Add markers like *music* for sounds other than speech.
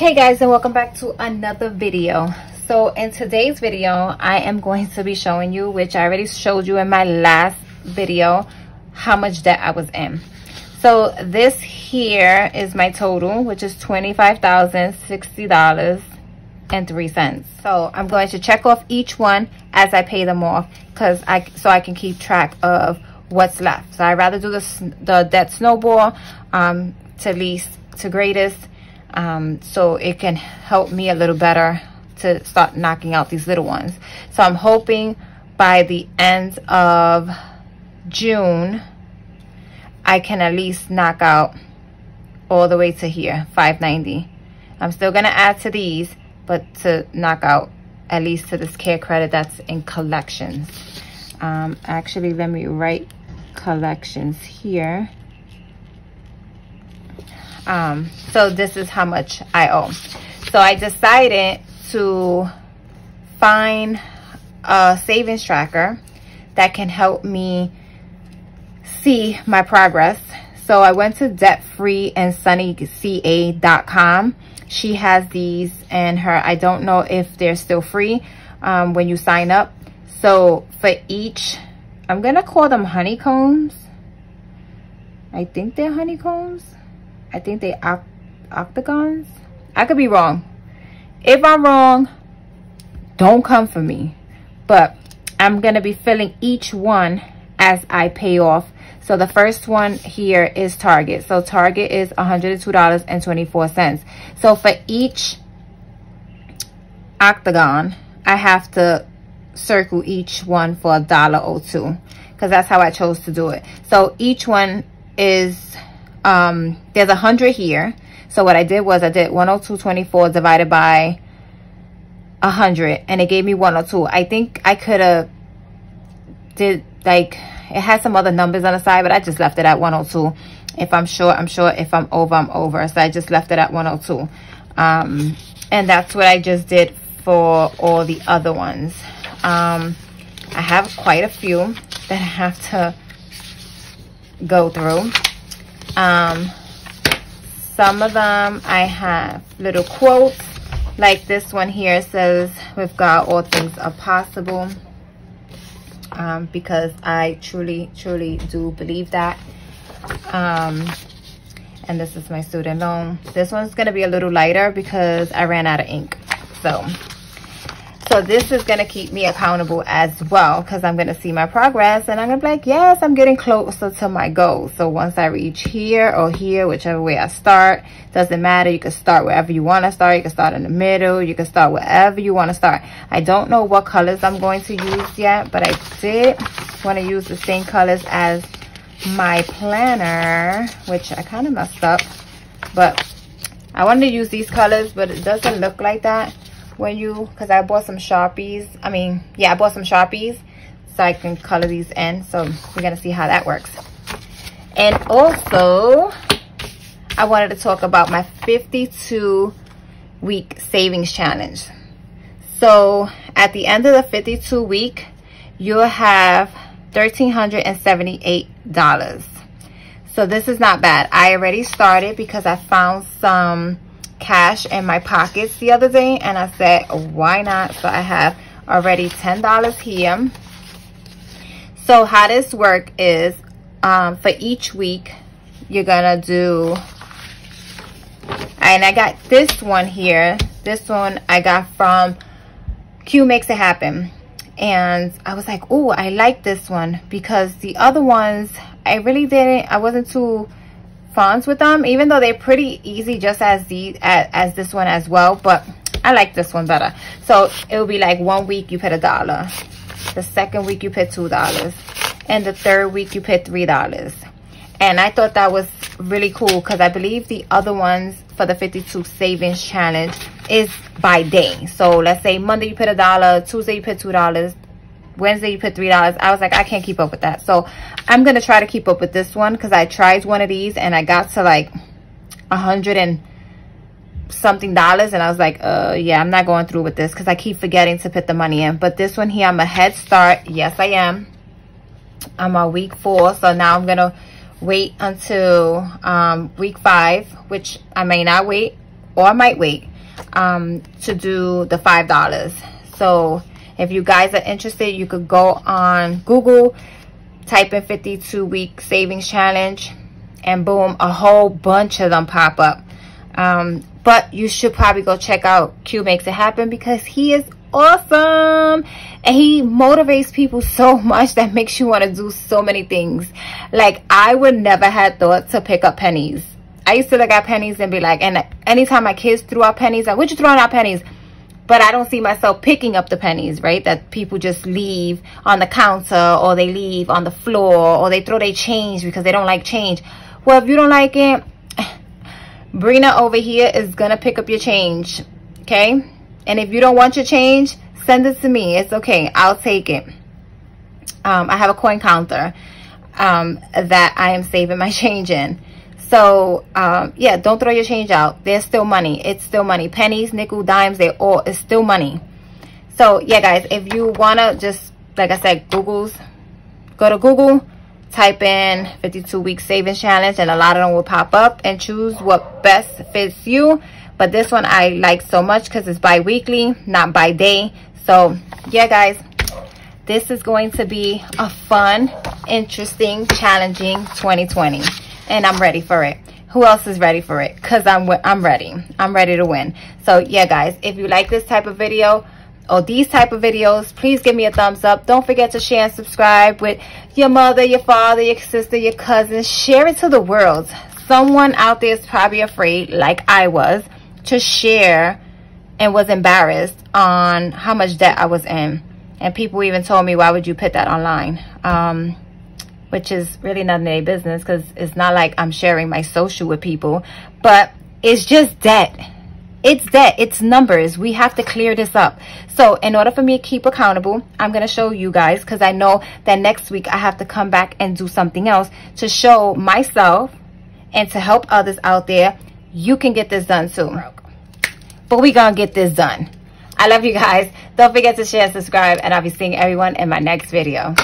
hey guys and welcome back to another video. So in today's video i am going to be showing you which i already showed you in my last video how much debt i was in. So this here is my total which is twenty-five thousand sixty dollars and three cents. So i'm going to check off each one as i pay them off because i so i can keep track of what's left. So i'd rather do this the debt snowball um to least to greatest um, so it can help me a little better to start knocking out these little ones. So I'm hoping by the end of June, I can at least knock out all the way to here, 590. I'm still gonna add to these, but to knock out at least to this care credit that's in collections. Um, actually, let me write collections here. Um, so this is how much I owe. So I decided to find a savings tracker that can help me see my progress. So I went to debtfreeandsunnyca.com. She has these and her, I don't know if they're still free um, when you sign up. So for each, I'm gonna call them honeycombs. I think they're honeycombs. I think they oct octagons. I could be wrong. If I'm wrong, don't come for me. But I'm going to be filling each one as I pay off. So the first one here is Target. So Target is $102.24. So for each octagon, I have to circle each one for a dollar two because that's how I chose to do it. So each one is um, there's a hundred here. So what I did was I did 102.24 divided by 100 and it gave me 102. I think I could have did like, it had some other numbers on the side, but I just left it at 102. If I'm sure, I'm sure if I'm over, I'm over. So I just left it at 102. Um, and that's what I just did for all the other ones. Um, I have quite a few that I have to go through. Um, some of them I have little quotes. Like this one here says with God all things are possible. Um, because I truly truly do believe that. Um, and this is my student loan. This one's gonna be a little lighter because I ran out of ink so so this is going to keep me accountable as well because I'm going to see my progress and I'm going to be like, yes, I'm getting closer to my goal. So once I reach here or here, whichever way I start, doesn't matter. You can start wherever you want to start. You can start in the middle. You can start wherever you want to start. I don't know what colors I'm going to use yet, but I did want to use the same colors as my planner, which I kind of messed up, but I wanted to use these colors, but it doesn't look like that when you because i bought some sharpies i mean yeah i bought some sharpies so i can color these in so we're gonna see how that works and also i wanted to talk about my 52 week savings challenge so at the end of the 52 week you'll have $1,378. So this is not bad. I already started because I found some cash in my pockets the other day and I said, why not? So I have already $10 here. So how this work is um, for each week, you're gonna do, and I got this one here. This one I got from Q Makes It Happen. And I was like, oh, I like this one because the other ones, I really didn't, I wasn't too fonts with them even though they're pretty easy just as the as, as this one as well but i like this one better. So it will be like one week you put a dollar. The second week you put two dollars. And the third week you put three dollars. And i thought that was really cool because i believe the other ones for the 52 savings challenge is by day. So let's say monday you put a dollar tuesday you put two dollars Wednesday you put three dollars. I was like, I can't keep up with that. So I'm gonna try to keep up with this one because I tried one of these and I got to like a hundred and something dollars and I was like, uh yeah, I'm not going through with this because I keep forgetting to put the money in. But this one here, I'm a head start. Yes, I am. I'm on week four, so now I'm gonna wait until um, week five, which I may not wait or I might wait um, to do the $5. So if you guys are interested, you could go on Google, type in 52 week savings challenge and boom, a whole bunch of them pop up. Um, but you should probably go check out Q Makes It Happen because he is awesome. And he motivates people so *laughs* much that makes you want to do so many things. Like i would never had thought to pick up pennies. I used to look at pennies and be like and anytime my kids threw out pennies like what you throwing out pennies but i don't see myself picking up the pennies right? That people just leave on the counter or they leave on the floor or they throw their change because they don't like change. Well if you don't like it *sighs* Brina over here is gonna pick up your change okay? And if you don't want your change send it to me. It's okay. I'll take it. Um, I have a coin counter um, that I am saving my *laughs* change in so um, yeah don't throw your change out. There's still money. It's still money. Pennies nickel dimes they all it's still money. So yeah guys if you wanna just like I said Google's go to Google type in 52 week savings challenge and a lot of them will pop up and choose what best fits you. But this one i like so much because it's bi-weekly not by day. So yeah guys this is going to be a fun interesting challenging 2020 and i'm ready for it who else is ready for it because i'm i'm ready i'm ready to win so yeah guys if you like this type of video or these type of videos, please give me a thumbs up. Don't forget to share and subscribe with your mother, your father, your sister, your cousin. Share it to the world. Someone out there is probably afraid, like I was, to share and was embarrassed on how much debt I was in. And people even told me, why would you put that online? Um, which is really none of their business because it's not like I'm sharing my social with people. But it's just debt. It's that it's numbers. We have to clear this up. So in order for me to keep accountable i'm going to show you guys because i know that next week i have to come back and do something else to show myself and to help others out there. You can get this done too. But we gonna get this done. I love you guys. Don't forget to share subscribe and i'll be seeing everyone in my next video